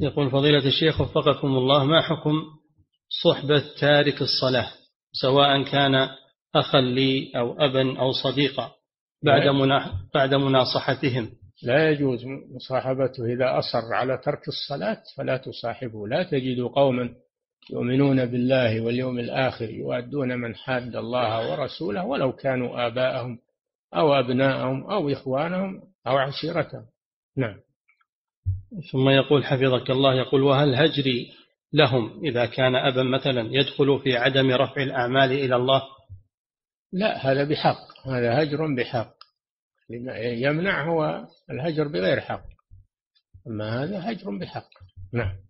يقول فضيلة الشيخ وفقكم الله ما حكم صحبة تارك الصلاة؟ سواء كان أخا لي أو أبا أو صديقا بعد بعد مناصحتهم. لا يجوز مصاحبته إذا أصر على ترك الصلاة فلا تصاحبه. لا تجد قوما يؤمنون بالله واليوم الآخر يؤدون من حاد الله ورسوله ولو كانوا آباءهم أو أبناءهم أو إخوانهم أو عشيرتهم. نعم. ثم يقول حفظك الله يقول وهل هجري لهم إذا كان أبا مثلا يدخل في عدم رفع الأعمال إلى الله؟ لا هذا بحق هذا هجر بحق. يمنع هو الهجر بغير حق. أما هذا هجر بحق. نعم.